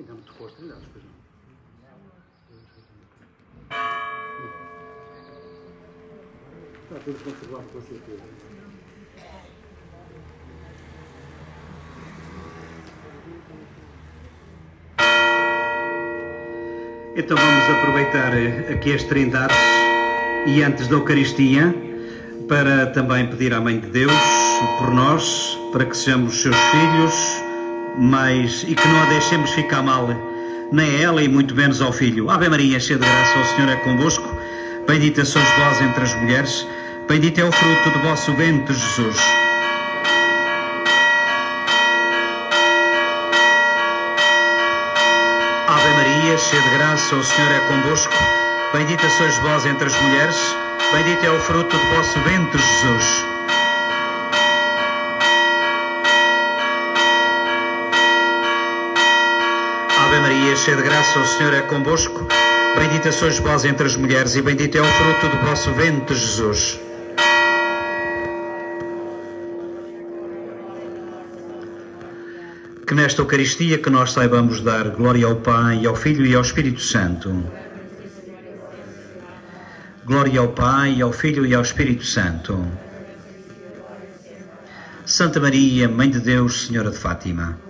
Ainda tocou as pois não? Está tudo controlado, com certeza. Então vamos aproveitar eh, aqui as trindades e antes da Eucaristia para também pedir à Mãe de Deus por nós, para que sejamos seus filhos, mas e que não a deixemos ficar mal, nem a ela e muito menos ao filho. Ave Maria, cheia de graça, o Senhor é convosco, bendita sois vós entre as mulheres, bendito é o fruto do vosso ventre, Jesus. Ave Maria, cheia de graça, o Senhor é convosco, bendita sois vós entre as mulheres, bendito é o fruto do vosso ventre, Jesus. Maria, cheia de graça, o Senhor é convosco. Bendita sois vós entre as mulheres e bendito é o fruto do vosso ventre, Jesus. Que nesta Eucaristia que nós saibamos dar glória ao Pai, ao Filho e ao Espírito Santo. Glória ao Pai, ao Filho e ao Espírito Santo. Santa Maria, Mãe de Deus, Senhora de Fátima.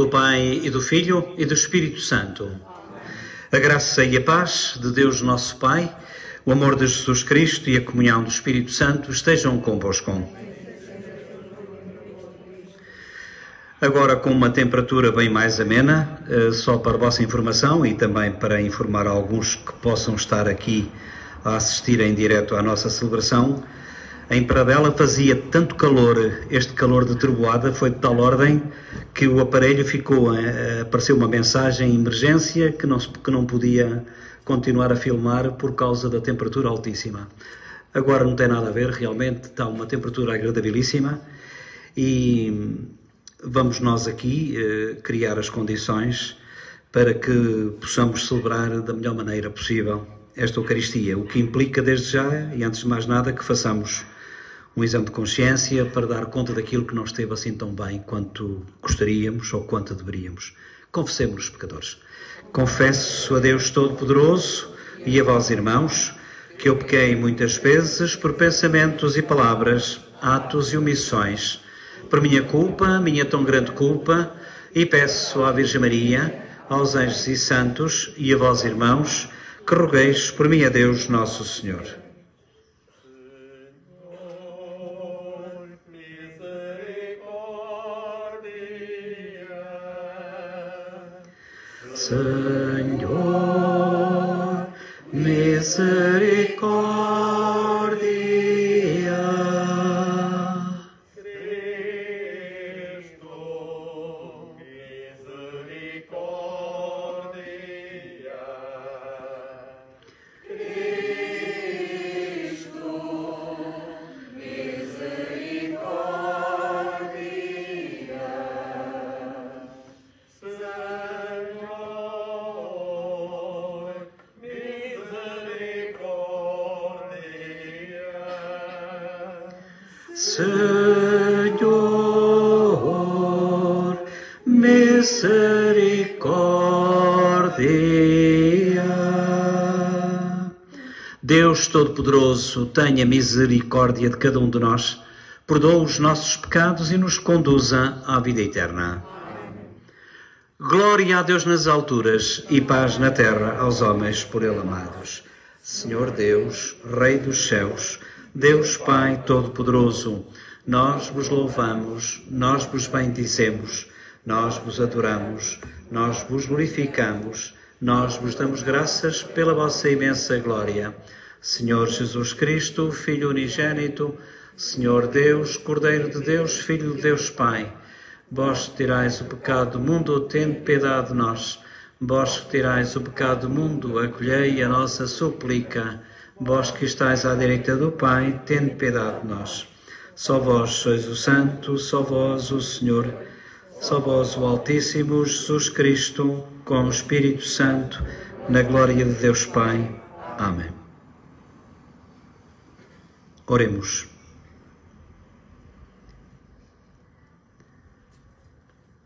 Do Pai, e do Filho, e do Espírito Santo. A graça e a paz de Deus nosso Pai, o amor de Jesus Cristo e a comunhão do Espírito Santo estejam convosco. Agora com uma temperatura bem mais amena, eh, só para vossa informação e também para informar alguns que possam estar aqui a assistir em direto à nossa celebração. Em Pradela fazia tanto calor, este calor de trovoada foi de tal ordem que o aparelho ficou, eh, apareceu uma mensagem emergência que não, que não podia continuar a filmar por causa da temperatura altíssima. Agora não tem nada a ver, realmente está uma temperatura agradabilíssima e vamos nós aqui eh, criar as condições para que possamos celebrar da melhor maneira possível esta Eucaristia, o que implica desde já e antes de mais nada que façamos um exame de consciência para dar conta daquilo que não esteve assim tão bem quanto gostaríamos ou quanto deveríamos. Confessemos os pecadores. Confesso a Deus Todo-Poderoso e a vós, irmãos, que eu pequei muitas vezes por pensamentos e palavras, atos e omissões por minha culpa, minha tão grande culpa, e peço à Virgem Maria, aos anjos e santos e a vós, irmãos, que rogueis por mim a Deus Nosso Senhor. Senhor, misericórdia. Misericórdia. Deus Todo-Poderoso, tenha misericórdia de cada um de nós, perdoa os nossos pecados e nos conduza à vida eterna. Glória a Deus nas alturas e paz na terra aos homens por Ele amados. Senhor Deus, Rei dos céus, Deus Pai Todo-Poderoso, nós vos louvamos, nós vos bendizemos, nós vos adoramos, nós vos glorificamos, nós vos damos graças pela vossa imensa glória. Senhor Jesus Cristo, Filho unigênito, Senhor Deus, Cordeiro de Deus, Filho de Deus Pai, Vós que tirais o pecado do mundo, tende piedade de nós. Vós que tirais o pecado do mundo, acolhei a nossa súplica. Vós que estáis à direita do Pai, tende piedade de nós. Só vós sois o Santo, só vós o Senhor, só vós o Altíssimo Jesus Cristo, com o Espírito Santo, na glória de Deus Pai. Amém. Oremos.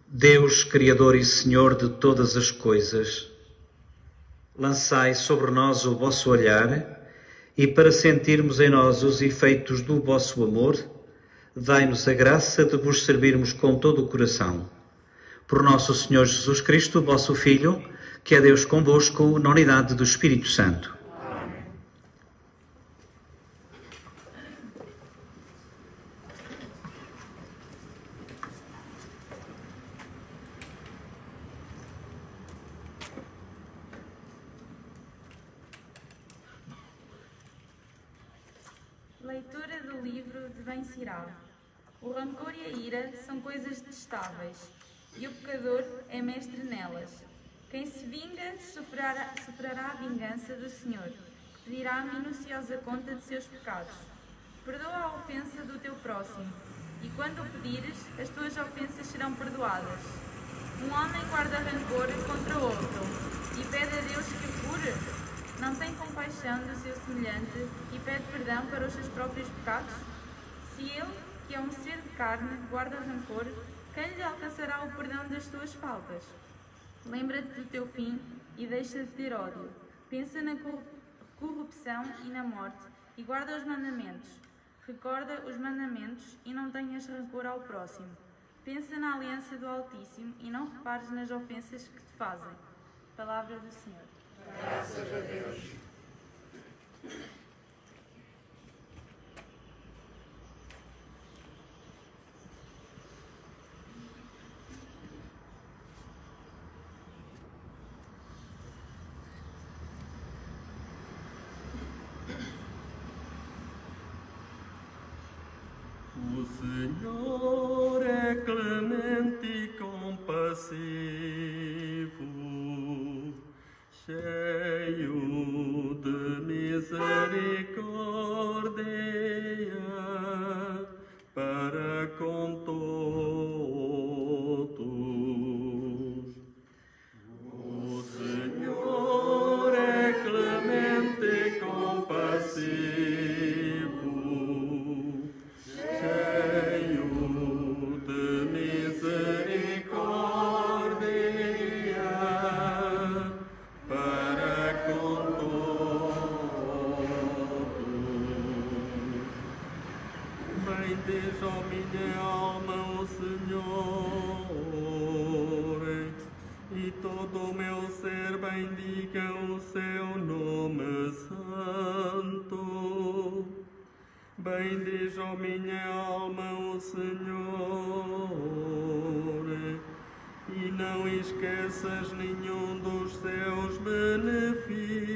Deus, Criador e Senhor de todas as coisas, lançai sobre nós o vosso olhar e, para sentirmos em nós os efeitos do vosso amor, dai-nos a graça de vos servirmos com todo o coração. Por nosso Senhor Jesus Cristo, vosso Filho, que é Deus convosco, na unidade do Espírito Santo. Leitura do livro de Ben Sirá. O rancor e a ira são coisas detestáveis, e o pecador é mestre nelas. Quem se vinga sofrerá, sofrerá a vingança do Senhor, que pedirá a minuciosa conta de seus pecados. Perdoa a ofensa do teu próximo, e quando o pedires, as tuas ofensas serão perdoadas. Um homem guarda rancor contra outro, e pede a Deus que cure. Não tem compaixão do seu semelhante e pede perdão para os seus próprios pecados? Se ele, que é um ser de carne, guarda rancor, quem lhe alcançará o perdão das suas faltas? Lembra-te do teu fim e deixa de ter ódio. Pensa na corru- corrupção e na morte e guarda os mandamentos. Recorda os mandamentos e não tenhas rancor ao próximo. Pensa na aliança do Altíssimo e não repares nas ofensas que te fazem. Palavra do Senhor. ó não esqueças nenhum dos seus benefícios.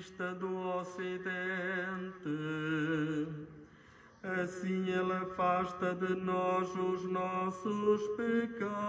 Dista do Ocidente, assim Ele afasta de nós os nossos pecados.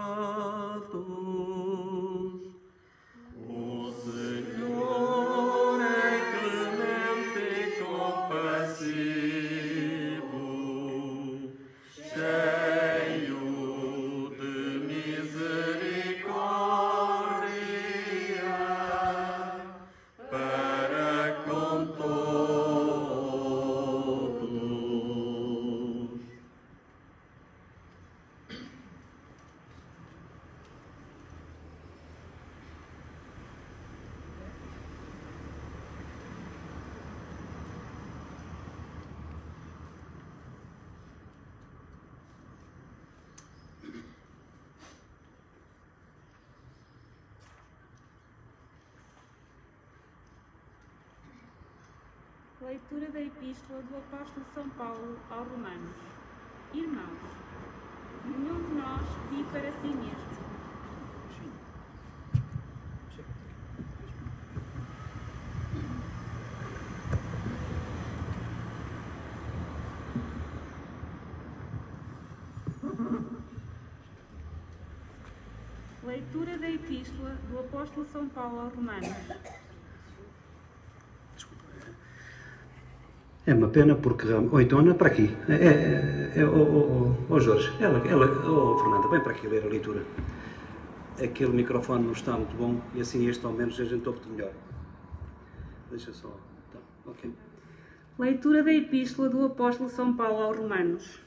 Epístola do Apóstolo São Paulo aos Romanos. Irmãos, nenhum de nós vive para si mesmo. Leitura da Epístola do Apóstolo São Paulo aos Romanos. É uma pena porque. Ou então para aqui. É, é, é, oh, oh, oh, Jorge, ela, ela, oh, Fernanda, vem para aqui ler a leitura. Aquele microfone não está muito bom e assim este ao menos a gente ouve-te melhor. Deixa só. Tá, ok. Leitura da Epístola do Apóstolo São Paulo aos Romanos.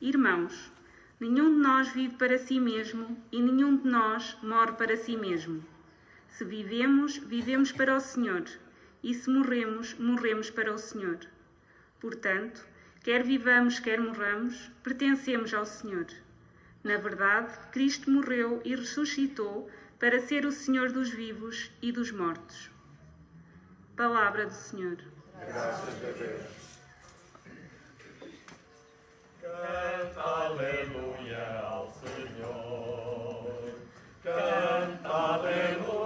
Irmãos, nenhum de nós vive para si mesmo e nenhum de nós morre para si mesmo. Se vivemos, vivemos para o Senhor, e se morremos, morremos para o Senhor. Portanto, quer vivamos, quer morramos, pertencemos ao Senhor. Na verdade, Cristo morreu e ressuscitou para ser o Senhor dos vivos e dos mortos. Palavra do Senhor. Canta aleluia ao Senhor. Canta aleluia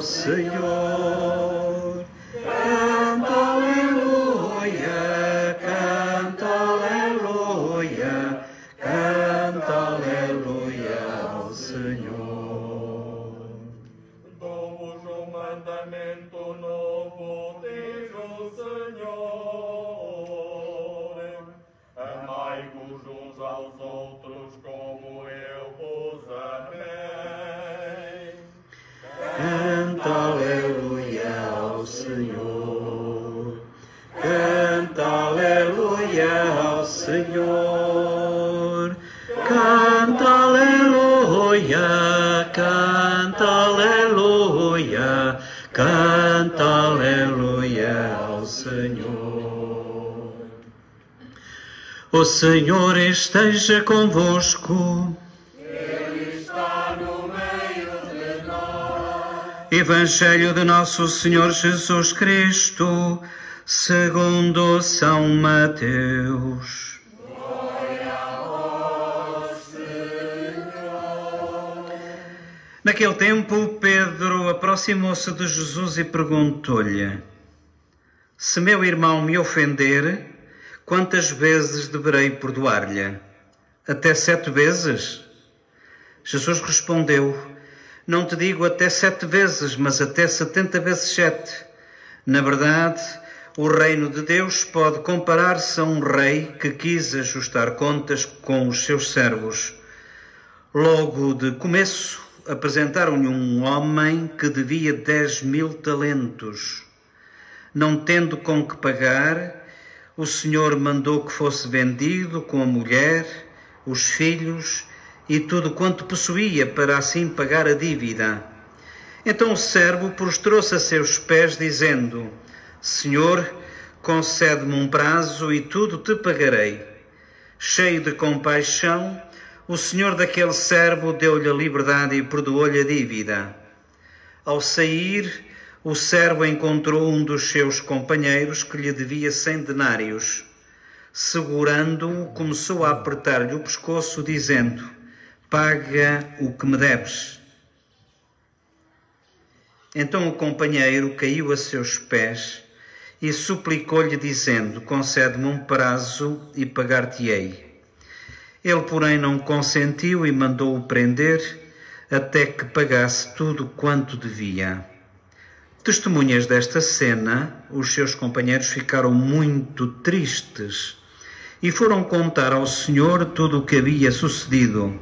Senhor. O Senhor esteja convosco. Evangelho de Nosso Senhor Jesus Cristo, segundo São Mateus. Naquele tempo, Pedro aproximou-se de Jesus e perguntou-lhe: Se meu irmão me ofender, quantas vezes deverei perdoar-lhe? Até sete vezes? Jesus respondeu: Não te digo até sete vezes, mas até setenta vezes sete. Na verdade, o reino de Deus pode comparar-se a um rei que quis ajustar contas com os seus servos. Logo de começo, apresentaram-lhe um homem que devia dez mil talentos. Não tendo com que pagar, o Senhor mandou que fosse vendido com a mulher, os filhos e tudo quanto possuía para assim pagar a dívida. Então o servo prostrou-se a seus pés, dizendo: Senhor, concede-me um prazo e tudo te pagarei. Cheio de compaixão, o senhor daquele servo deu-lhe a liberdade e perdoou-lhe a dívida. Ao sair, o servo encontrou um dos seus companheiros que lhe devia cem denários. Segurando-o, começou a apertar-lhe o pescoço, dizendo: Paga o que me deves. Então o companheiro caiu a seus pés e suplicou-lhe, dizendo: Concede-me um prazo e pagar-te-ei. Ele, porém, não consentiu e mandou-o prender até que pagasse tudo quanto devia. Testemunhas desta cena, os seus companheiros ficaram muito tristes e foram contar ao Senhor tudo o que havia sucedido.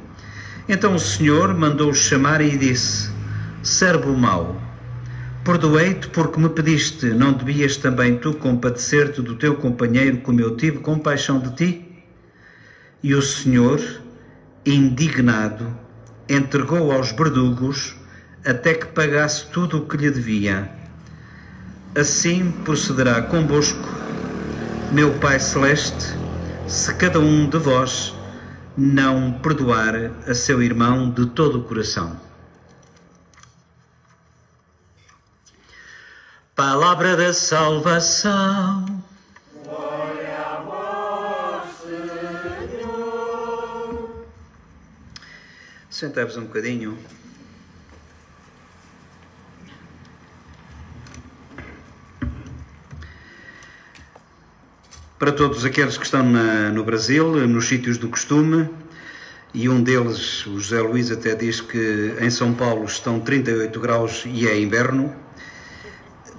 Então o Senhor mandou-os chamar e disse: Servo mau, perdoei-te porque me pediste, não devias também tu compadecer-te do teu companheiro como eu tive compaixão de ti? E o Senhor, indignado, entregou aos verdugos até que pagasse tudo o que lhe devia. Assim procederá convosco, meu Pai Celeste, se cada um de vós não perdoar a seu irmão de todo o coração. Palavra da salvação. Sentai-vos um bocadinho. Para todos aqueles que estão na- no Brasil, nos sítios do costume, e um deles, o José Luís, até diz que em São Paulo estão 38 graus e é inverno.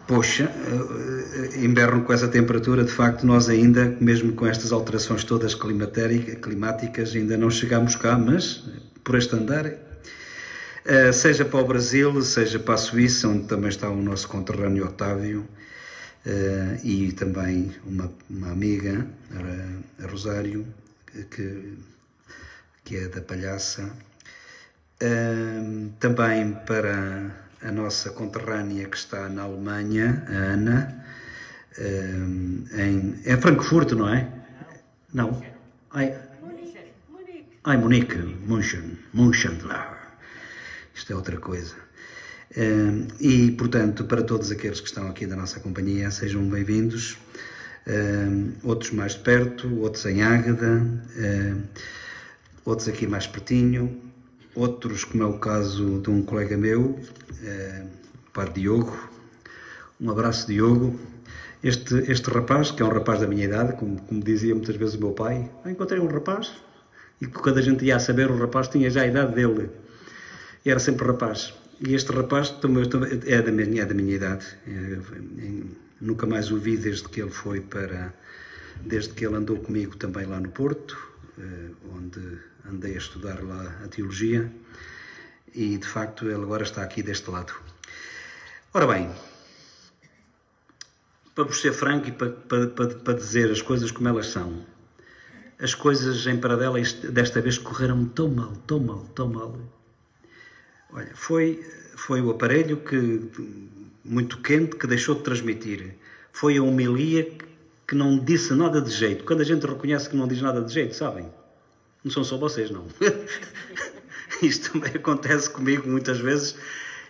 Poxa, eh, inverno com essa temperatura, de facto, nós ainda, mesmo com estas alterações todas climáticas, ainda não chegamos cá, mas por este andar, eh, seja para o Brasil, seja para a Suíça, onde também está o nosso conterrâneo Otávio, eh, e também uma, uma amiga, a, Rosário, que, que é da Palhaça, Ahm, também para a nossa conterrânea que está na Alemanha, a Ana, ahm, em, é Frankfurt, não é? Não. Ai, ai Munique, München, Münchenler. Isto é outra coisa. Ahm, e, portanto, para todos aqueles que estão aqui da nossa companhia, sejam bem-vindos. Ahm, outros mais de perto, outros em Águeda, ahm, outros aqui mais pertinho. outros, como é o caso de um colega meu, o padre Diogo. Um abraço, Diogo. Este, este rapaz, que é um rapaz da minha idade, como, como dizia muitas vezes o meu pai, eu encontrei um rapaz e quando a gente ia a saber, o rapaz tinha já a idade dele. E era sempre rapaz. E este rapaz também, é, da minha, é da minha idade. É, é, nunca mais o vi desde que ele foi para. desde que ele andou comigo também lá no Porto, eh, onde andei a estudar lá a teologia. E de facto ele agora está aqui deste lado. Ora bem, para vos ser franco e para, para, para dizer as coisas como elas são, as coisas em Paradela desta vez correram tão mal, tão mal, tão mal. Olha, foi, foi o aparelho que muito quente que deixou de transmitir. Foi a homilia que não disse nada de jeito. Quando a gente reconhece que não diz nada de jeito, sabem? Não são só vocês, não. Isto também acontece comigo muitas vezes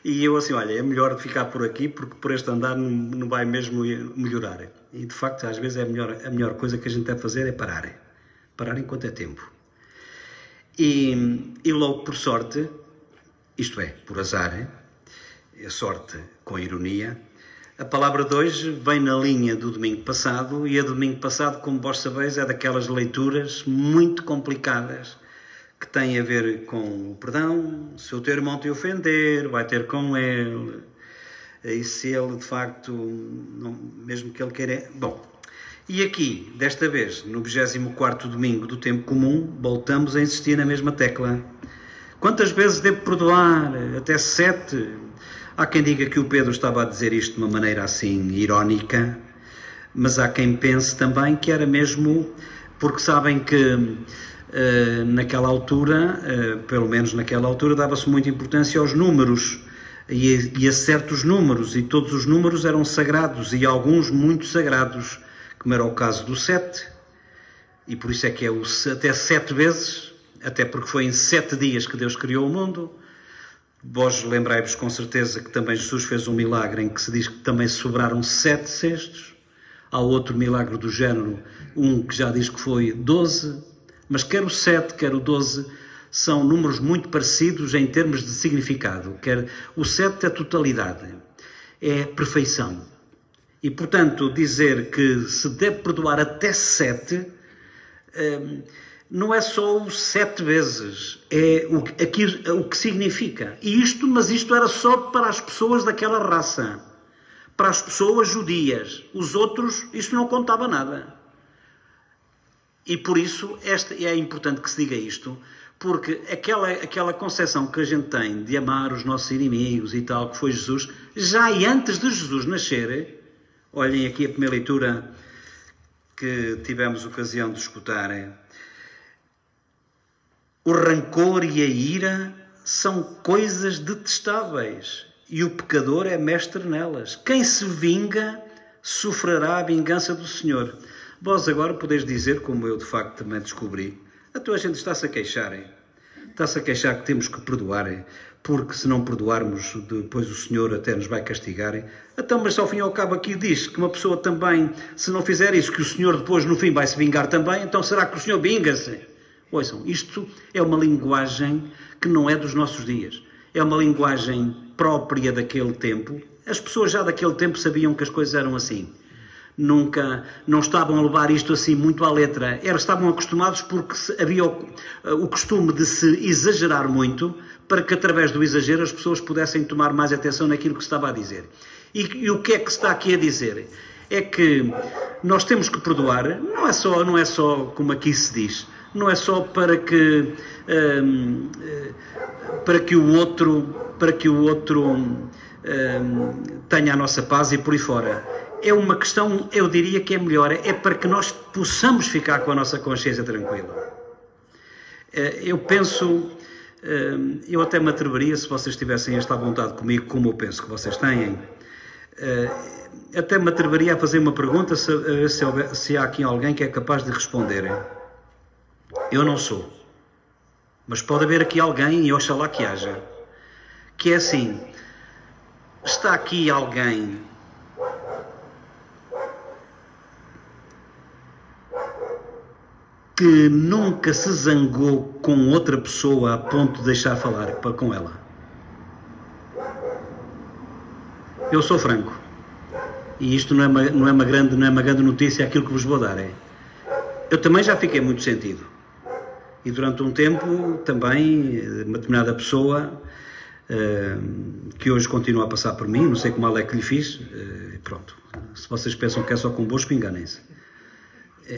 e eu assim, olha, é melhor ficar por aqui porque por este andar não, não vai mesmo melhorar. E de facto, às vezes é a melhor, a melhor coisa que a gente deve fazer é parar. Parar enquanto é tempo. E, e logo por sorte, isto é, por azar, a sorte com ironia, a palavra de hoje vem na linha do domingo passado e a domingo passado, como vós sabeis, é daquelas leituras muito complicadas que tem a ver com o perdão, se o teu irmão te ofender, vai ter com ele, e se ele de facto, não, mesmo que ele queira. Bom, e aqui, desta vez, no 24 domingo do tempo comum, voltamos a insistir na mesma tecla. Quantas vezes devo perdoar? Até sete? Há quem diga que o Pedro estava a dizer isto de uma maneira assim irónica, mas há quem pense também que era mesmo porque sabem que eh, naquela altura, uh, pelo menos naquela altura, dava-se muita importância aos números e a, e a, certos números, e todos os números eram sagrados e alguns muito sagrados, como era o caso do sete, e por isso é que é o, até sete vezes, até porque foi em sete dias que Deus criou o mundo. Vós lembrai-vos com certeza que também Jesus fez um milagre em que se diz que também sobraram sete cestos. Há outro milagre do género, um que já diz que foi doze. Mas quer o 7, quer o 12 são números muito parecidos em termos de significado. Quer o 7 é totalidade, é perfeição. E, portanto, dizer que se deve perdoar até 7 hum, não é só o sete vezes, é o, aqui, o que significa. E isto, mas isto era só para as pessoas daquela raça, para as pessoas judias. Os outros, isto não contava nada. E por isso esta, é importante que se diga isto, porque aquela, aquela concepção que a gente tem de amar os nossos inimigos e tal, que foi Jesus, já e antes de Jesus nascer, olhem aqui a primeira leitura que tivemos ocasião de escutar, o rancor e a ira são coisas detestáveis e o pecador é mestre nelas. Quem se vinga sofrerá a vingança do Senhor. Vós agora podeis dizer, como eu de facto também descobri, a tua gente está-se a queixar, está-se a queixar que temos que perdoar, porque se não perdoarmos, depois o Senhor até nos vai castigar. Então, mas ao fim e ao cabo aqui diz que uma pessoa também, se não fizer isso, que o Senhor depois no fim vai se vingar também, então será que o Senhor vinga-se? Ouçam, isto é uma linguagem que não é dos nossos dias. É uma linguagem própria daquele tempo. As pessoas já daquele tempo sabiam que as coisas eram assim nunca não estavam a levar isto assim muito à letra. Eles estavam acostumados porque havia o, o, costume de se exagerar muito para que através do exagero as pessoas pudessem tomar mais atenção naquilo que se estava a dizer. E, e o que é que se está aqui a dizer? É que nós temos que perdoar, não é só, não é só como aqui se diz, não é só para que hum, para que o outro para que o outro hum, tenha a nossa paz e por aí fora é uma questão, eu diria que é melhor, é para que nós possamos ficar com a nossa consciência tranquila. Eh, eu penso, eh, eu até me atreveria, se vocês tivessem esta vontade comigo, como eu penso que vocês têm, eh, até me atreveria a fazer uma pergunta se, se, se há aqui alguém que é capaz de responder. Eu não sou. Mas pode haver aqui alguém, e oxalá que haja, que é assim: está aqui alguém que nunca se zangou com outra pessoa a ponto de deixar falar com ela? Eu sou franco. E isto não é uma, não é uma, grande, não é uma grande notícia aquilo que vos vou dar. É. Eu também já fiquei muito sentido. E durante um tempo também uma determinada pessoa uh, que hoje continua a passar por mim, não sei como é que lhe fiz, uh, pronto. Se vocês pensam que é só convosco, enganem-se.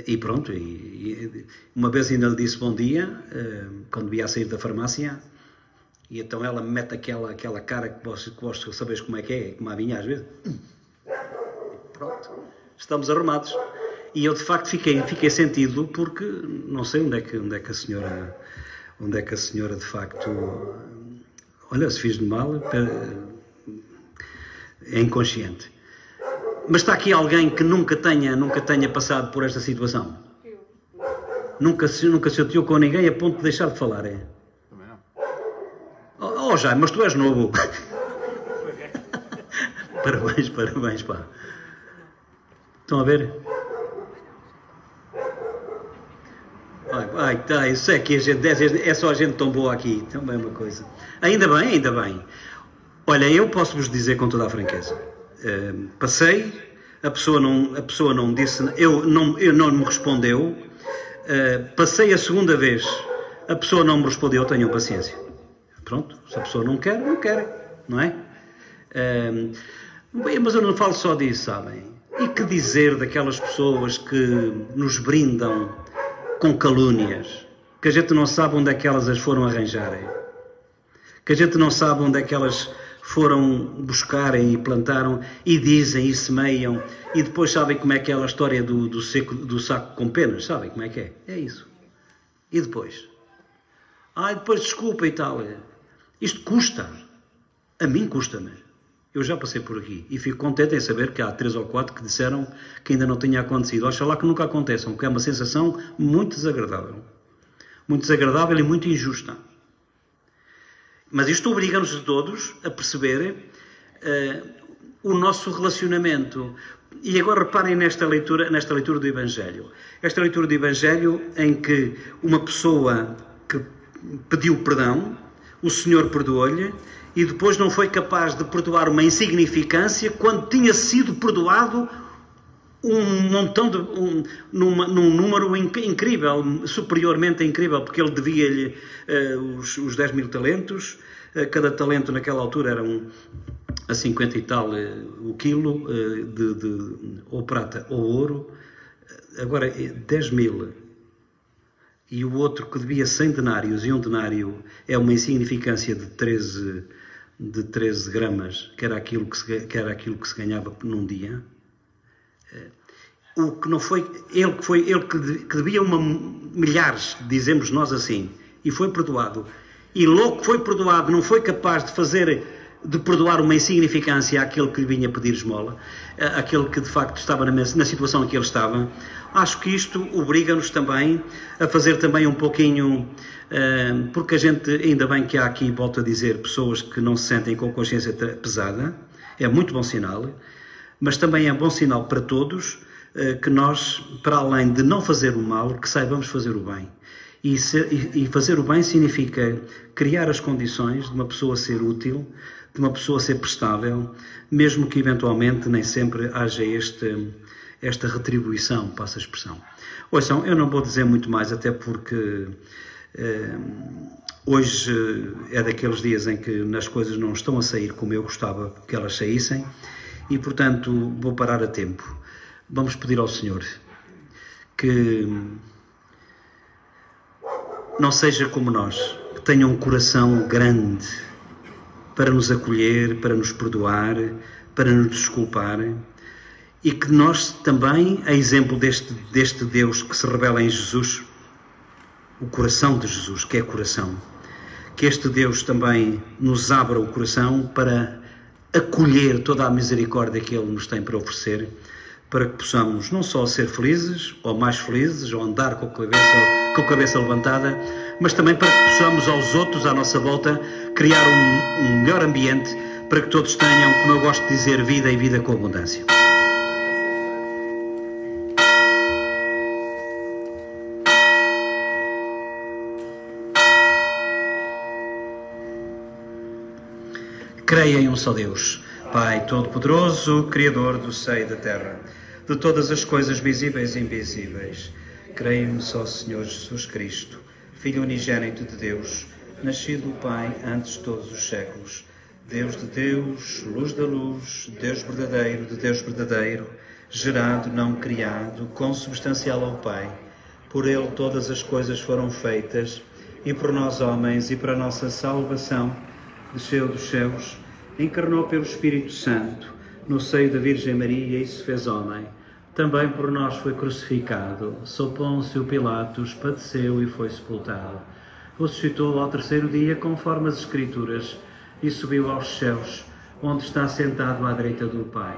E pronto, e, e, uma vez ainda lhe disse bom dia, quando ia a sair da farmácia, e então ela me mete aquela, aquela cara que vós, que vós sabeis como é que é, como a minha às vezes. Pronto, estamos arrumados. E eu de facto fiquei, fiquei sentido porque não sei onde é que, onde é que a senhora, onde é que a senhora de facto, olha, se fiz de mal, é inconsciente. Mas está aqui alguém que nunca tenha, nunca tenha passado por esta situação? Nunca se, nunca se chateou com ninguém a ponto de deixar de falar, é? Oh, oh Jaime, mas tu és novo. parabéns, parabéns, pá. Estão a ver? Ai, tá, isso é que a gente, é só a gente tão boa aqui, também uma coisa. Ainda bem, ainda bem. Olha, eu posso vos dizer com toda a franqueza. Uh, passei, a pessoa não, a pessoa não disse, eu não, eu não me respondeu. Uh, passei a segunda vez, a pessoa não me respondeu, tenham paciência. Pronto, se a pessoa não quer, não quer, não é? Uh, mas eu não falo só disso, sabem? E que dizer daquelas pessoas que nos brindam com calúnias, que a gente não sabe onde é que elas as foram arranjarem, que a gente não sabe onde é que elas foram buscarem e plantaram e dizem e semeiam e depois sabem como é que é a história do, do, seco, do saco com penas, sabem como é que é? É isso. E depois? Ah, depois desculpa e tal. Isto custa. A mim custa-me. Eu já passei por aqui e fico contente em saber que há três ou quatro que disseram que ainda não tinha acontecido. Oxalá que nunca aconteçam, porque é uma sensação muito desagradável. Muito desagradável e muito injusta. Mas isto obriga-nos todos a perceber uh, o nosso relacionamento. E agora reparem nesta leitura, nesta leitura do Evangelho. Esta leitura do Evangelho em que uma pessoa que pediu perdão, o Senhor perdoou-lhe, e depois não foi capaz de perdoar uma insignificância quando tinha sido perdoado um montão de. Um, numa, num número incrível, superiormente incrível, porque ele devia-lhe uh, os, os 10 mil talentos, uh, cada talento naquela altura era um, a 50 e tal uh, o quilo de, de, ou prata ou ouro, agora 10 mil. E o outro que devia 100 denários, e um denário é uma insignificância de 13 de 13 gramas, que era aquilo que se, que era aquilo que se ganhava num dia. Eh, o que não foi, ele que foi, ele que devia uma, milhares, dizemos nós assim, e foi perdoado. E que foi perdoado, não foi capaz de fazer, de perdoar uma insignificância àquele que lhe vinha pedir esmola, eh, aquele que de facto estava na, na situação em que ele estava. Acho que isto obriga-nos também a fazer também um pouquinho porque a gente, ainda bem que há aqui, volto a dizer, pessoas que não se sentem com consciência pesada, é muito bom sinal, mas também é bom sinal para todos ah, que nós, para além de não fazer o mal, que saibamos fazer o bem. E, e fazer o bem significa criar as condições de uma pessoa ser útil, de uma pessoa ser prestável, mesmo que eventualmente nem sempre haja este, esta retribuição, passa a expressão. Ouçam, eu não vou dizer muito mais, até porque Hoje é daqueles dias em que as coisas não estão a sair como eu gostava que elas saíssem e, portanto, vou parar a tempo. Vamos pedir ao Senhor que não seja como nós, que tenha um coração grande para nos acolher, para nos perdoar, para nos desculpar e que nós também, a exemplo deste, deste Deus que se revela em Jesus, o coração de Jesus, que é coração. Que este Deus também nos abra o coração para acolher toda a misericórdia que Ele nos tem para oferecer, para que possamos não só ser felizes, ou mais felizes, ou andar com a cabeça, com a cabeça levantada, mas também para que possamos aos outros à nossa volta criar um, um melhor ambiente para que todos tenham, como eu gosto de dizer, vida e vida com abundância. creia em um só Deus, Pai Todo-Poderoso, Criador do céu e da terra de todas as coisas visíveis e invisíveis. Creio em um só Senhor Jesus Cristo, Filho unigênito de Deus, nascido do Pai antes de todos os séculos. Deus de Deus, luz da luz, Deus verdadeiro de Deus verdadeiro, gerado, não criado, consubstancial ao Pai. Por Ele todas as coisas foram feitas, e por nós homens e para a nossa salvação, desceu dos céus, encarnou pelo Espírito Santo, no seio da Virgem Maria e se fez homem. Também por nós foi crucificado, sob Pôncio Pilatos, padeceu e foi sepultado. Ressuscitou ao terceiro dia, conforme as Escrituras, e subiu aos céus, onde está sentado à direita do Pai.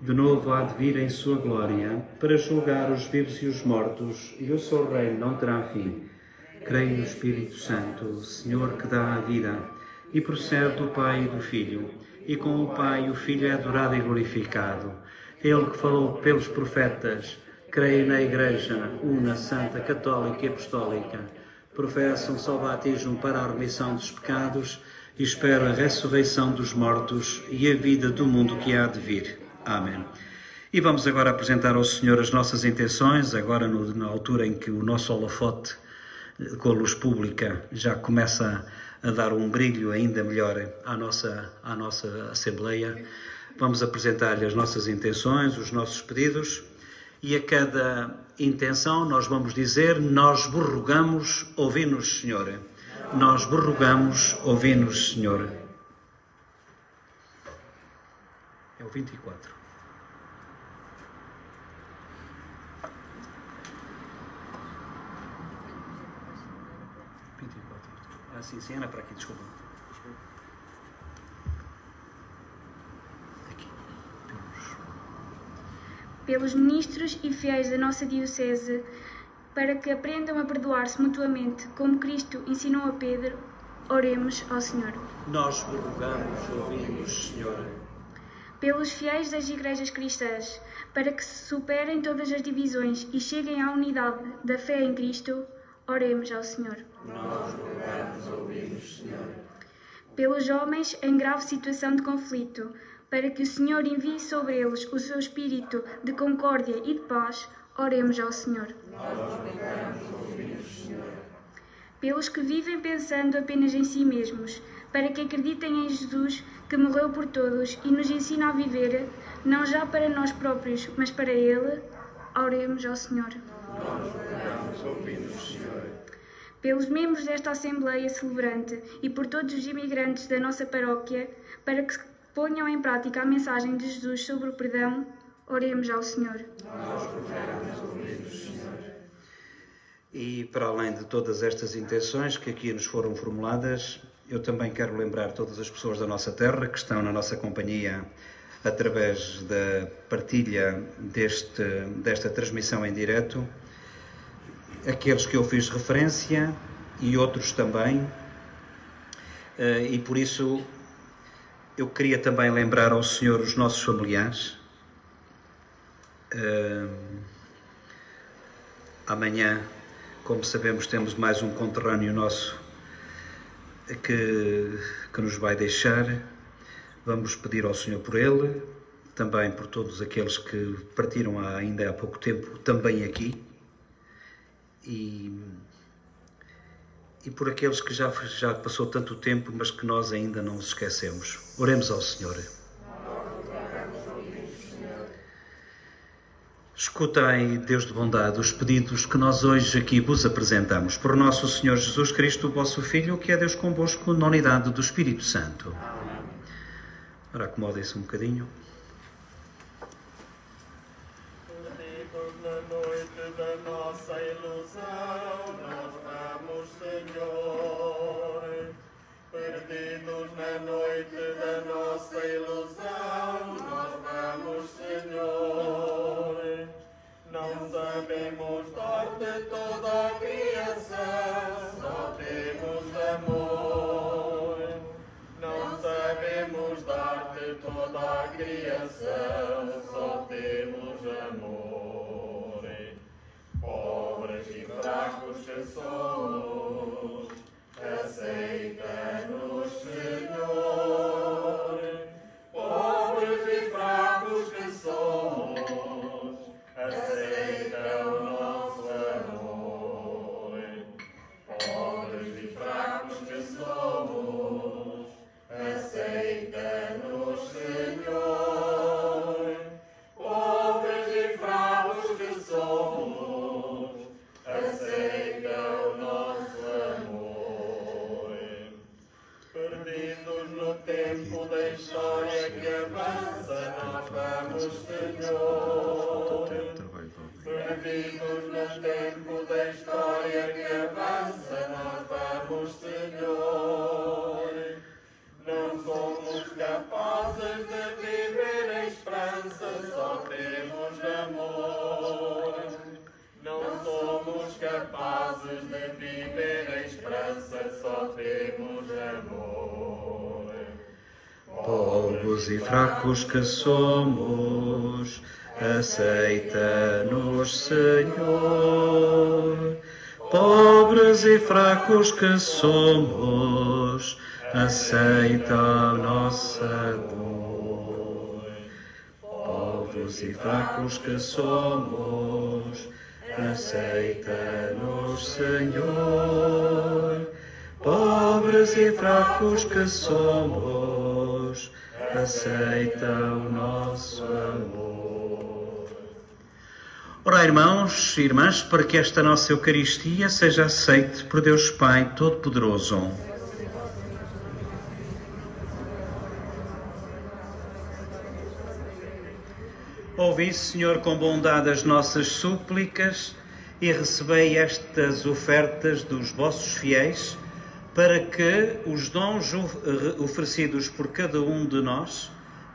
De novo há de vir em sua glória, para julgar os vivos e os mortos, e o seu reino não terá fim. Creio no Espírito Santo, Senhor que dá a vida, e procede do Pai e do Filho, e com o Pai o Filho é adorado e glorificado. Ele que falou pelos profetas, creio na Igreja, una, santa, católica e apostólica, professa um só batismo para a remissão dos pecados e espero a ressurreição dos mortos e a vida do mundo que há de vir. Amém. E vamos agora apresentar ao Senhor as nossas intenções, agora no, na altura em que o nosso holofote com a luz pública já começa a dar um brilho ainda melhor à nossa, à nossa Assembleia. Vamos apresentar-lhe as nossas intenções, os nossos pedidos e a cada intenção nós vamos dizer: Nós vos rogamos, ouvi-nos, Senhor. Nós vos rogamos, ouvi-nos, Senhor. É o 24. Ah, sim, sim, Ana, para aqui, desculpa. Aqui. Pelos ministros e fiéis da nossa Diocese, para que aprendam a perdoar-se mutuamente, como Cristo ensinou a Pedro, oremos ao Senhor. Nós rogamos, ouvi-nos, Senhor. Pelos fiéis das igrejas cristãs, para que se superem todas as divisões e cheguem à unidade da fé em Cristo, oremos ao Senhor. Pelos homens em grave situação de conflito, para que o Senhor envie sobre eles o seu espírito de concórdia e de paz, oremos ao Senhor. Pelos que vivem pensando apenas em si mesmos, para que acreditem em Jesus, que morreu por todos e nos ensina a viver, não já para nós próprios, mas para Ele, oremos ao Senhor. Pelos membros desta Assembleia Celebrante e por todos os imigrantes da nossa paróquia, para que ponham em prática a mensagem de Jesus sobre o perdão, oremos ao Senhor. E para além de todas estas intenções que aqui nos foram formuladas, eu também quero lembrar todas as pessoas da nossa terra que estão na nossa companhia através da partilha deste, desta transmissão em direto, aqueles que eu fiz referência e outros também. Eh, E por isso eu queria também lembrar ao Senhor os nossos familiares. Eh, Amanhã, como sabemos, temos mais um conterrâneo nosso que, que nos vai deixar. Vamos pedir ao Senhor por ele, também por todos aqueles que partiram ainda há pouco tempo, também aqui. E, e por aqueles que já, já passou tanto tempo, mas que nós ainda não os esquecemos. Oremos ao Senhor. Escutai, Deus de bondade, os pedidos que nós hoje aqui vos apresentamos por nosso Senhor Jesus Cristo, vosso Filho, que é Deus convosco na unidade do Espírito Santo. Ora, acomodem-se um bocadinho. Criação, só temos amor. Pobres e fracos que somos, aceita-nos, Pobres e fracos que somos, aceita-nos, Senhor. Pobres e fracos que somos, aceita a nossa dor. Pobres e fracos que somos, aceita-nos, Senhor. Pobres e fracos que somos, aceita o nosso amor. Ora, irmãos e irmãs, para que esta nossa Eucaristia seja aceite por Deus Pai Todo-Poderoso. Ouvi, Senhor, com bondade as nossas súplicas e recebei estas ofertas dos vossos fiéis, para que os dons oferecidos por cada um de nós,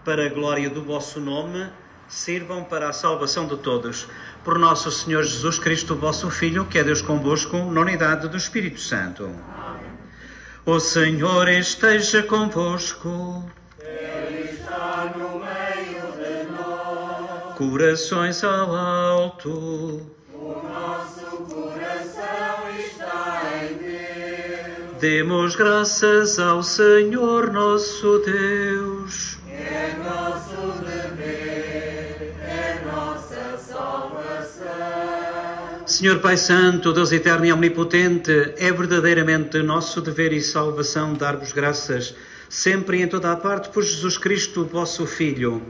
para a glória do vosso nome, sirvam para a salvação de todos. Por nosso Senhor Jesus Cristo, vosso Filho, que é Deus convosco, na unidade do Espírito Santo. O Senhor esteja convosco. Está no meio de nós, Corações ao alto. Demos graças ao Senhor nosso Deus. É nosso dever, é nossa salvação. Senhor Pai Santo, Deus eterno e omnipotente, é verdadeiramente nosso dever e salvação dar-vos graças, sempre e em toda a parte, por Jesus Cristo, vosso Filho.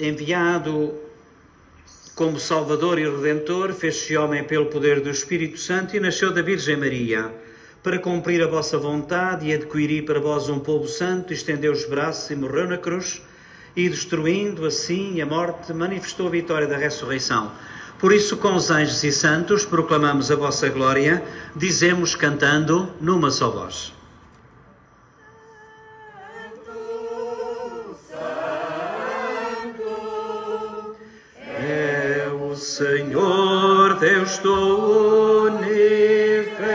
Enviado como Salvador e Redentor, fez-se homem pelo poder do Espírito Santo e nasceu da Virgem Maria. Para cumprir a vossa vontade e adquirir para vós um povo santo, estendeu os braços e morreu na cruz, e destruindo assim a morte, manifestou a vitória da ressurreição. Por isso, com os anjos e santos, proclamamos a vossa glória, dizemos cantando numa só voz. Senhor Deus do universo,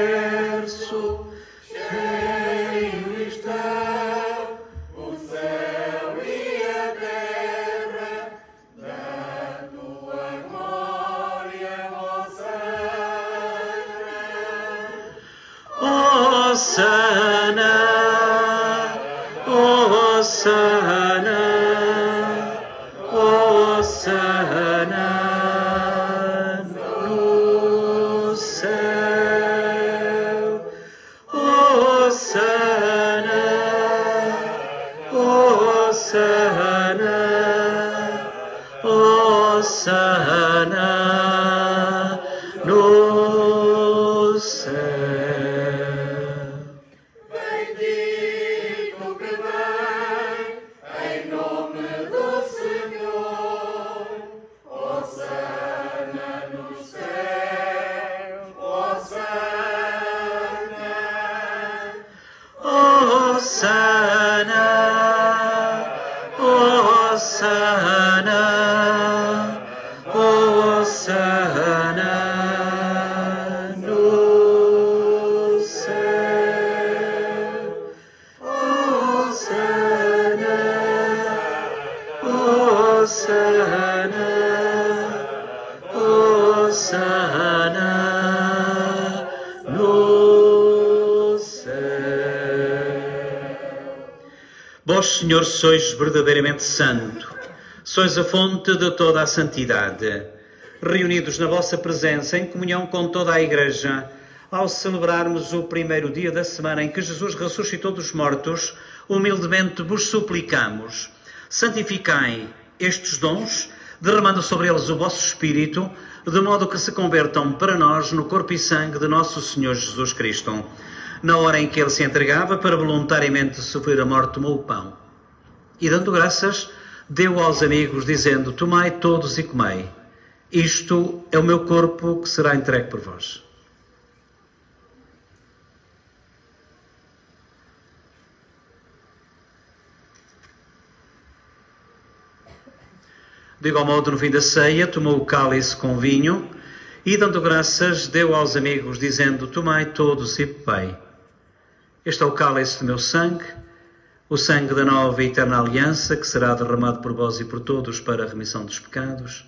cheio está O céu e a terra, da tua glória, Hosanna. Hosanna, Senhor, sois verdadeiramente santo, sois a fonte de toda a santidade. Reunidos na vossa presença, em comunhão com toda a Igreja, ao celebrarmos o primeiro dia da semana em que Jesus ressuscitou dos mortos, humildemente vos suplicamos: santificai estes dons, derramando sobre eles o vosso Espírito, de modo que se convertam para nós no corpo e sangue de nosso Senhor Jesus Cristo. Na hora em que ele se entregava para voluntariamente sofrer a morte, tomou o pão e, dando graças, deu aos amigos, dizendo: Tomai todos e comei. Isto é o meu corpo que será entregue por vós. De igual modo, no fim da ceia, tomou o cálice com vinho e, dando graças, deu aos amigos, dizendo: Tomai todos e bebei. Este é o cálice do meu sangue, o sangue da nova e eterna aliança, que será derramado por vós e por todos para a remissão dos pecados.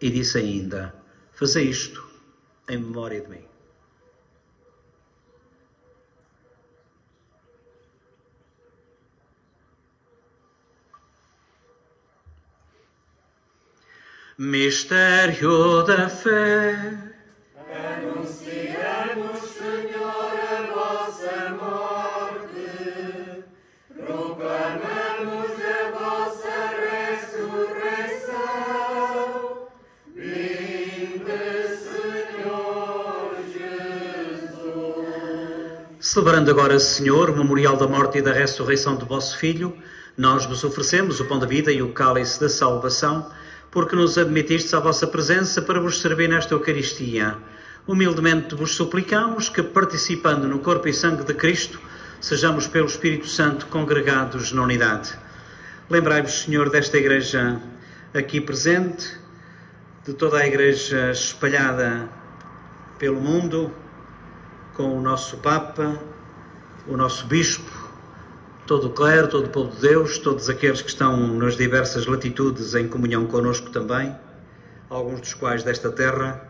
E disse ainda: Fazei isto em memória de mim. Mistério da fé. Anunciamos, Celebrando agora, Senhor, o memorial da morte e da ressurreição do vosso Filho, nós vos oferecemos o pão da vida e o cálice da salvação, porque nos admitistes à vossa presença para vos servir nesta Eucaristia. Humildemente vos suplicamos que, participando no corpo e sangue de Cristo, sejamos pelo Espírito Santo congregados na unidade. Lembrai-vos, Senhor, desta igreja aqui presente, de toda a igreja espalhada pelo mundo, com o nosso Papa, o nosso Bispo, todo o clero, todo o povo de Deus, todos aqueles que estão nas diversas latitudes em comunhão conosco também, alguns dos quais desta terra,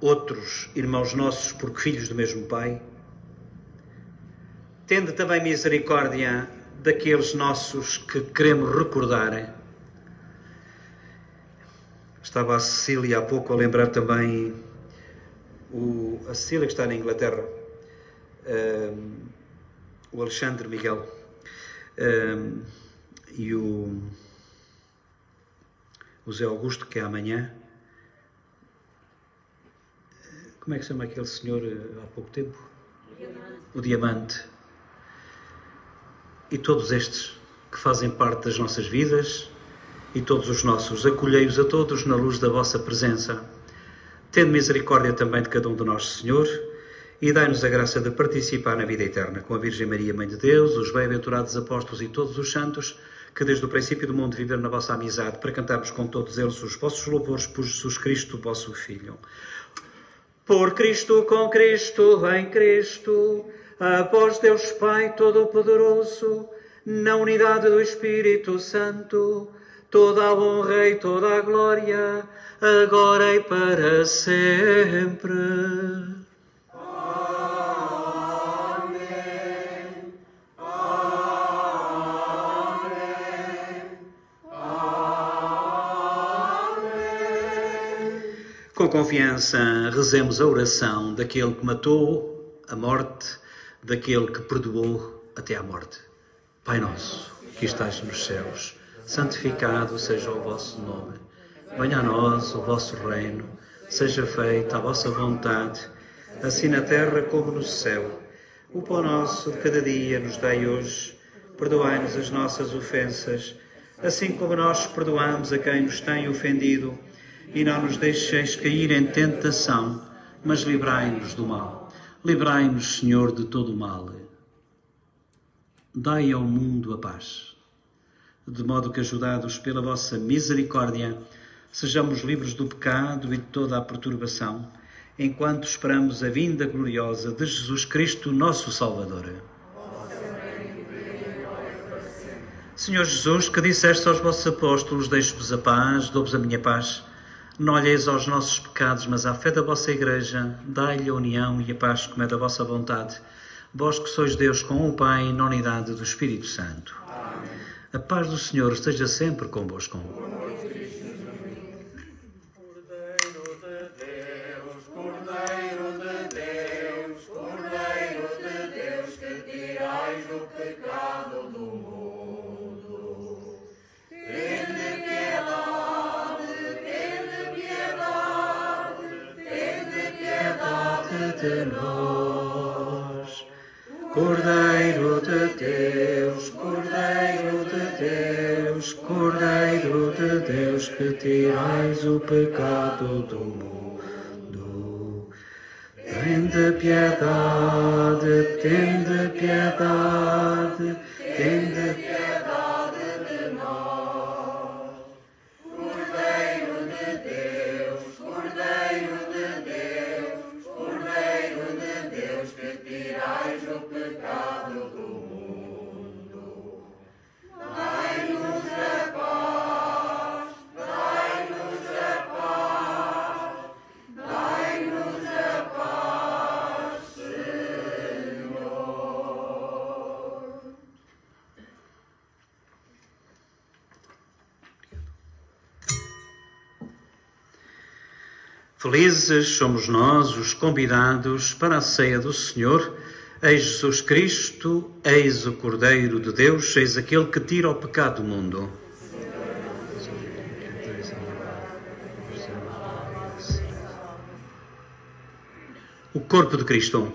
outros irmãos nossos, porque filhos do mesmo Pai. Tende também misericórdia daqueles nossos que queremos recordar. Estava a Cecília há pouco a lembrar também o, a Cecília que está na Inglaterra. Um, o Alexandre Miguel um, e o, o Zé Augusto, que é amanhã. Como é que se chama aquele senhor há pouco tempo? Diamante. O Diamante. E todos estes que fazem parte das nossas vidas e todos os nossos, acolhei-os a todos na luz da vossa presença. Tendo misericórdia também de cada um de nós, Senhor e dai-nos a graça de participar na vida eterna com a Virgem Maria, Mãe de Deus, os bem-aventurados apóstolos e todos os santos, que desde o princípio do mundo viveram na vossa amizade, para cantarmos com todos eles os vossos louvores por Jesus Cristo, vosso Filho. Por Cristo, com Cristo, em Cristo, após Deus Pai Todo-Poderoso, na unidade do Espírito Santo, toda a honra e toda a glória, agora e para sempre. Com confiança, rezemos a oração daquele que matou a morte, daquele que perdoou até à morte. Pai nosso, que estás nos céus, santificado seja o vosso nome. Venha a nós o vosso reino, seja feita a vossa vontade, assim na terra como no céu. O pão nosso de cada dia nos dai hoje, perdoai-nos as nossas ofensas, assim como nós perdoamos a quem nos tem ofendido e não nos deixeis cair em tentação, mas livrai-nos do mal. Livrai-nos, Senhor, de todo o mal. Dai ao mundo a paz, de modo que, ajudados pela vossa misericórdia, sejamos livres do pecado e de toda a perturbação, enquanto esperamos a vinda gloriosa de Jesus Cristo, nosso Salvador. Senhor Jesus, que disseste aos vossos apóstolos: Deixo-vos a paz, dou-vos a minha paz. Não olheis aos nossos pecados, mas à fé da vossa Igreja, dai-lhe a união e a paz como é da vossa vontade. Vós que sois Deus com o Pai, na unidade do Espírito Santo. A paz do Senhor esteja sempre convosco. Deus, que tirais o pecado do mundo. Tende piedade, tende piedade, Felizes somos nós, os convidados para a ceia do Senhor. Eis Jesus Cristo, eis o Cordeiro de Deus, eis aquele que tira o pecado do mundo. O corpo de Cristo.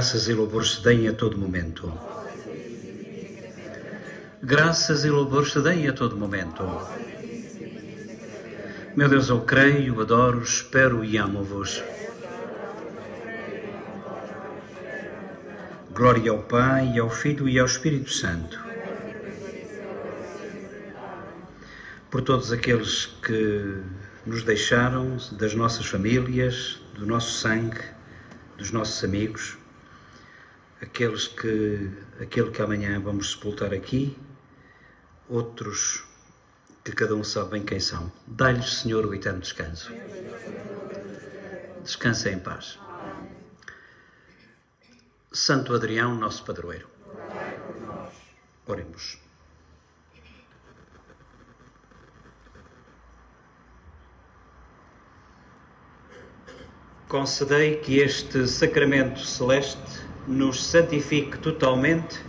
Graças e louvores se deem a todo momento. Graças e louvores se deem a todo momento. Meu Deus, eu creio, adoro, espero e amo-vos. Glória ao Pai, ao Filho e ao Espírito Santo. por todos aqueles que nos deixaram, das nossas famílias, do nosso sangue, dos nossos amigos, aqueles que, aquele que amanhã vamos sepultar aqui, outros que cada um sabe bem quem são. Dá-lhes, Senhor, o eterno descanso. Descansa em paz. Santo Adrião, nosso padroeiro. Oremos. Concedei que este sacramento celeste nos santifique totalmente,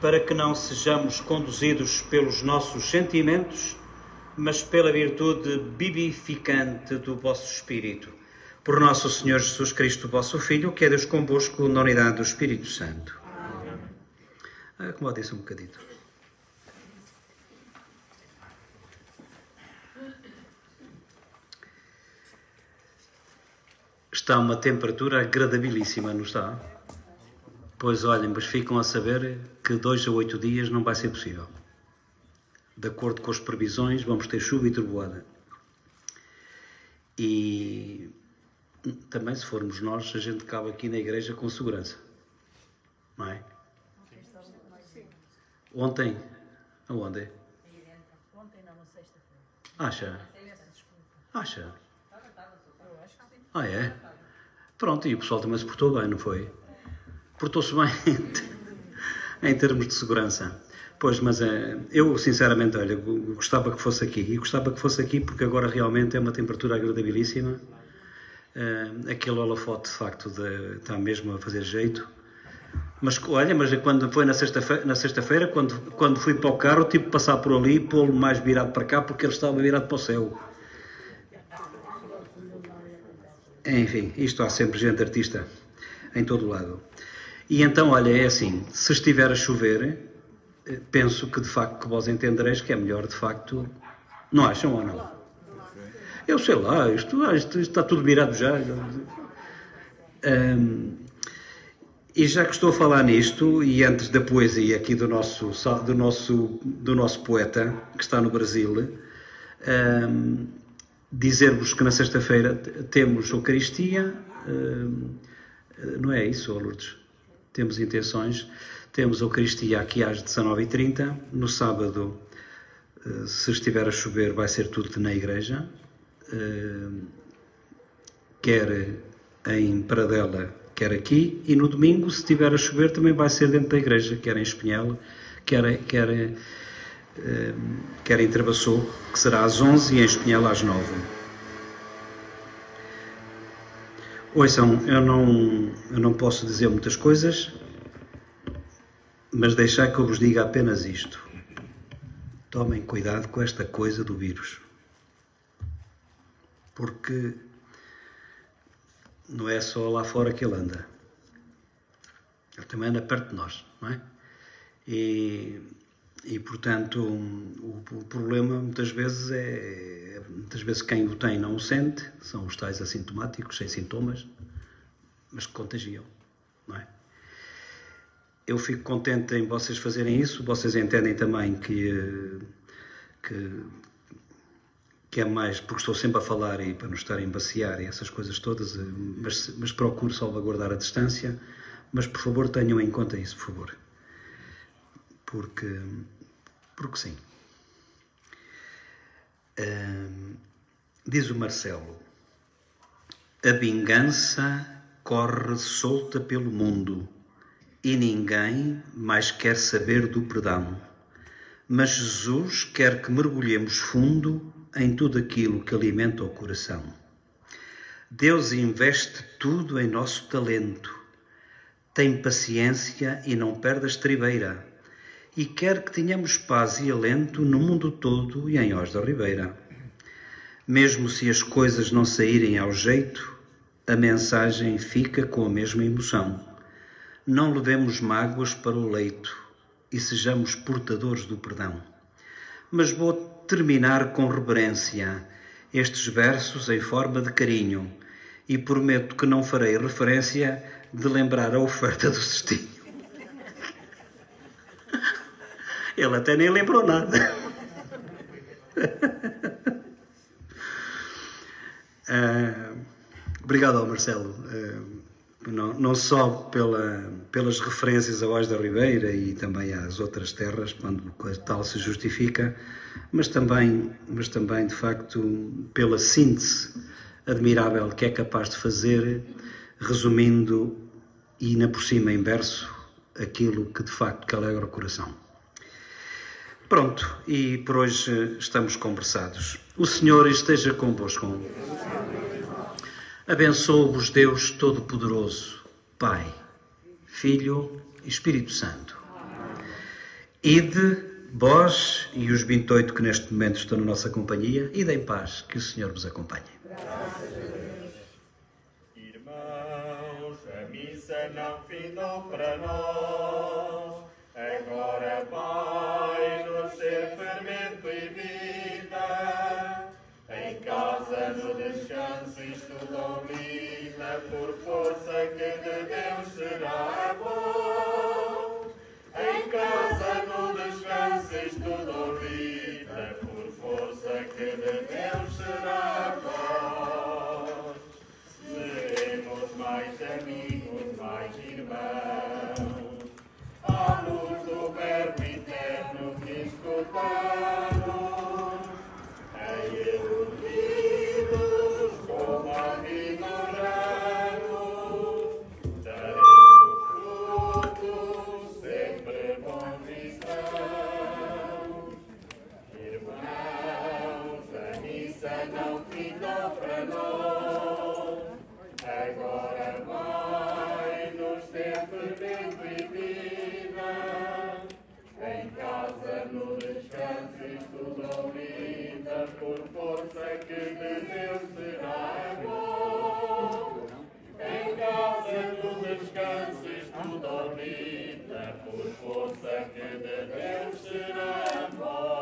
para que não sejamos conduzidos pelos nossos sentimentos, mas pela virtude vivificante do vosso Espírito. Por nosso Senhor Jesus Cristo, vosso Filho, que é Deus convosco na unidade do Espírito Santo. Acomode-se um bocadito. Está uma temperatura agradabilíssima, não está? Pois olhem, mas ficam a saber que dois a oito dias não vai ser possível. De acordo com as previsões, vamos ter chuva e trovoada. E também, se formos nós, a gente cabe aqui na igreja com segurança. Não é? Ontem? Aonde? Ontem não, na sexta-feira. Acha? Acha? Ah, é? Pronto, e o pessoal também se portou bem, não foi? Portou-se bem em termos de segurança. Pois, mas é, eu sinceramente, olha, gostava que fosse aqui. E gostava que fosse aqui porque agora realmente é uma temperatura agradabilíssima. É, aquele holofote, de facto, de, está mesmo a fazer jeito. Mas olha, mas quando foi na sexta-feira, sexta-feira quando, quando fui para o carro, tive que passar por ali e pô-lo mais virado para cá porque ele estava virado para o céu. Enfim, isto há sempre gente artista em todo o lado. E então, olha, é assim, se estiver a chover, penso que de facto que vós entendereis que é melhor de facto, não acham ou não? Eu sei lá, isto, isto, isto está tudo virado já. Um, e já que estou a falar nisto, e antes da poesia aqui do nosso, do nosso, do nosso poeta, que está no Brasil, um, dizer-vos que na sexta-feira temos Eucaristia, um, não é isso, Lourdes? Temos intenções, temos Eucaristia aqui às 19h30, no sábado, se estiver a chover, vai ser tudo na igreja, quer em Paradela, quer aqui, e no domingo, se estiver a chover, também vai ser dentro da igreja, quer em Espinhel, quer, quer, quer em Travassou, que será às 11 e em Espinhel às 9. Ouçam, eu não, eu não posso dizer muitas coisas, mas deixar que eu vos diga apenas isto. Tomem cuidado com esta coisa do vírus. Porque não é só lá fora que ele anda. Ele também anda perto de nós, não é? E, e portanto, o, o, problema muitas vezes é. Muitas vezes quem o tem não o sente, são os tais assintomáticos, sem sintomas, mas que contagiam, não é? Eu fico contente em vocês fazerem isso, vocês entendem também que. que que é mais porque estou sempre a falar e para não estar a embaciar e essas coisas todas, mas, mas procuro salvaguardar a distância. Mas por favor tenham em conta isso, por favor. Porque, porque sim. Diz o Marcelo: A vingança corre solta pelo mundo e ninguém mais quer saber do perdão. Mas Jesus quer que mergulhemos fundo em tudo aquilo que alimenta o coração. Deus investe tudo em nosso talento, tem paciência e não perde a estribeira, e quer que tenhamos paz e alento no mundo todo e em Os da Ribeira. Mesmo se as coisas não saírem ao jeito, a mensagem fica com a mesma emoção. Não levemos mágoas para o leito e sejamos portadores do perdão. Mas vou terminar com reverência estes versos em forma de carinho e prometo que não farei referência de lembrar a oferta do cestinho. Ele até nem lembrou nada. Ah, obrigado ao Marcelo, ah, não, não só pela, pelas referências a Oás da Ribeira e também às outras terras, quando tal se justifica, mas também, mas também de facto pela síntese admirável que é capaz de fazer, resumindo e ainda por cima em verso aquilo que de facto que alegra o coração. Pronto, e por hoje estamos conversados. O Senhor esteja convosco. Abençoe-vos Deus Todo-Poderoso, Pai, Filho e Espírito Santo. Ide, vós e os 28 que neste momento estão na nossa companhia, ide em paz, que o Senhor vos acompanhe. Irmãos, a missa não para nós, agora vai de Deus será bom. Seremos mais amigos, mais irmãos, à luz do Verbo eterno que escutamos. for să crede drept și război.